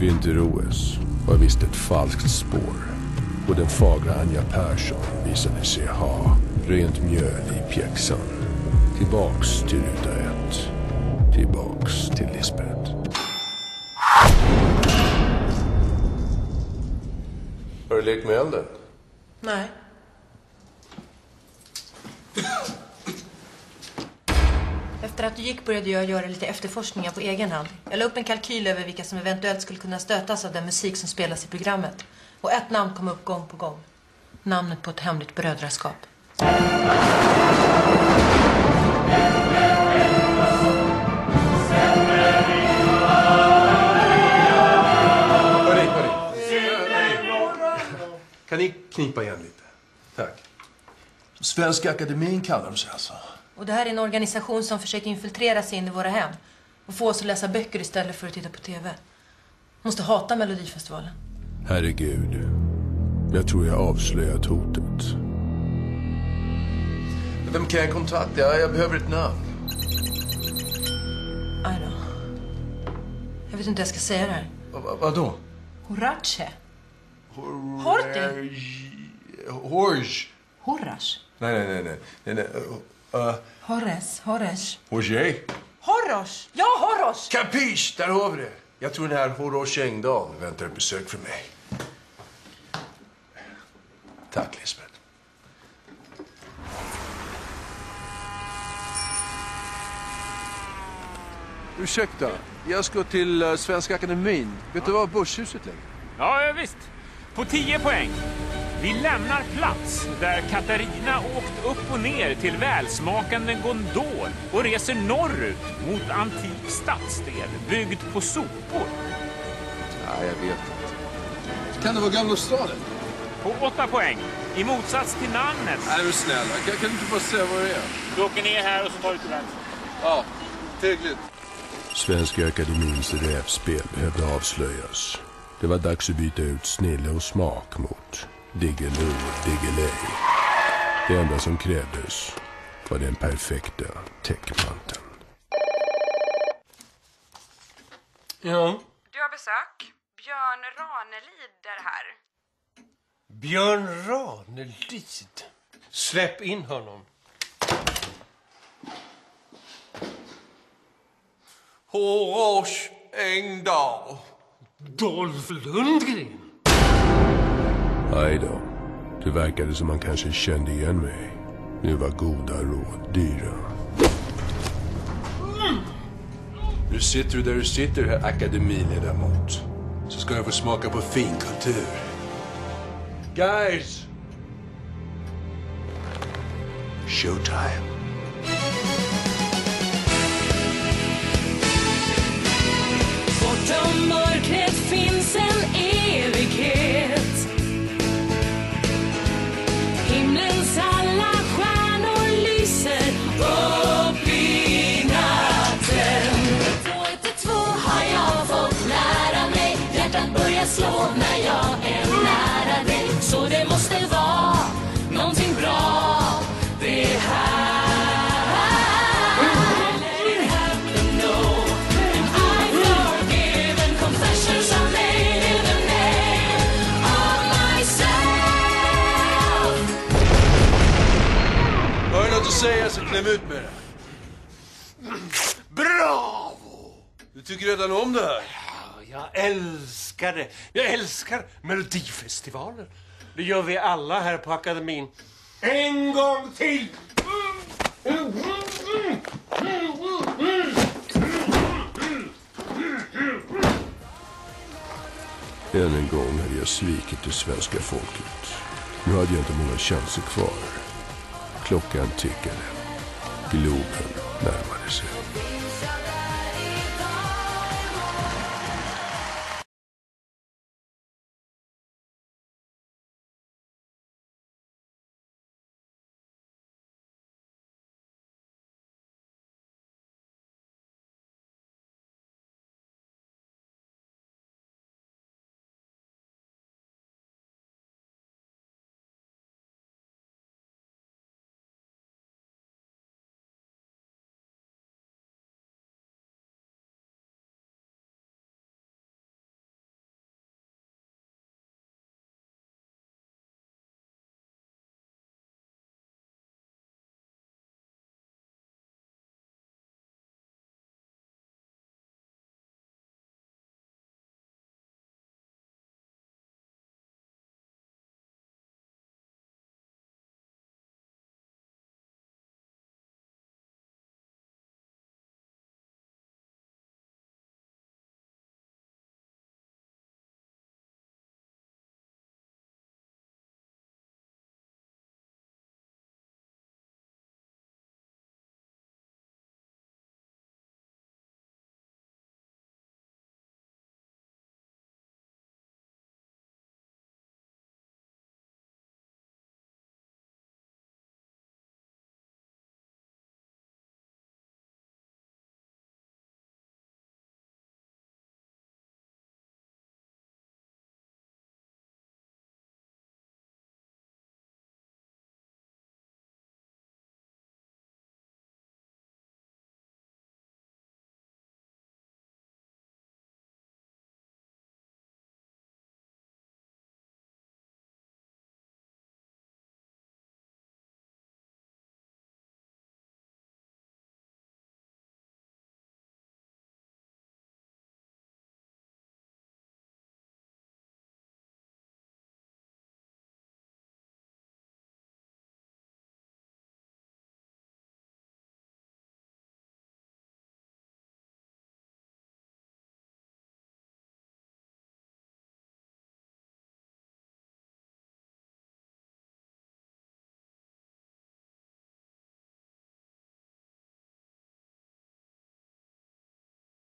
Vinter-OS var visst ett falskt spår. Och den fagra Anja Persson visade sig ha rent mjöl i pjäxan. Tillbaks till ruta ett. Tillbaks till Lisbeth. Har du lekt med elden? Nej. Efter att du gick började jag göra lite efterforskningar på egen hand. Jag la upp en kalkyl över vilka som eventuellt skulle kunna stötas av den musik som spelas i programmet. Och ett namn kom upp gång på gång. Namnet på ett hemligt brödraskap. Hörni, hörni. Kan ni knipa igen lite? Tack. Svenska Akademin kallar de sig alltså. Och det här är en organisation som försöker infiltrera sig in i våra hem. Och få oss att läsa böcker istället för att titta på TV. Måste hata Melodifestivalen. Herregud. Jag tror jag avslöjat hotet. Vem kan jag kontakta? Jag behöver ett namn. Aj då. Jag vet inte hur jag ska säga det här. Va- vadå? Horace. Horti. Horge. Horace. Nej, nej, nej. nej. nej, nej. Uh, Hores. Hores. Horge. Horos! Ja, Horos! Capiche! Där har vi det. Jag tror den här Horage Engdahl väntar ett besök för mig. Tack, Lisbeth. Ursäkta, jag ska till eh, Svenska Akademin. Vet du var Börshuset ligger? Ja, ja, visst. På 10 poäng. Vi lämnar plats där Katarina åkt upp och ner till välsmakande gondol och reser norrut mot antik stadsdel byggd på sopor. Nej, jag vet inte. Kan det vara Gamla staden? På 8 poäng. I motsats till namnet. Är du snäll? Kan, kan du inte bara säga vad det är? Du åker ner här och så tar du till vänster. Ja, hyggligt. Svenska Akademins rävspel behövde avslöjas. Det var dags att byta ut snille och smak mot Diggiloo och Diggiley. Det enda som krävdes var den perfekta täckmanteln. Ja, Du har besök. Björn Ranelid är här. Björn Ranelid. Släpp in honom. Horage Engdahl. Dolph Lundgren. Aj då. Det verkade som man kanske kände igen mig. Nu var goda råd dyra. Nu sitter du där du sitter, herr akademiledamot. Så ska jag få smaka på finkultur. Guys! Showtime. Bortom Hjärtat slå när jag är nära dig Så det måste vara någonting bra det här Let it happen, no And I forgive and confessions I made in the name of myself. Har du något att säga så kläm ut med det. Bravo! Du tycker redan om det här? Jag älskar det. Jag älskar Melodifestivalen. Det gör vi alla här på akademin. En gång till! Än en gång hade jag svikit det svenska folket. Nu hade jag inte många chanser kvar. Klockan tickade. Globen närmade sig.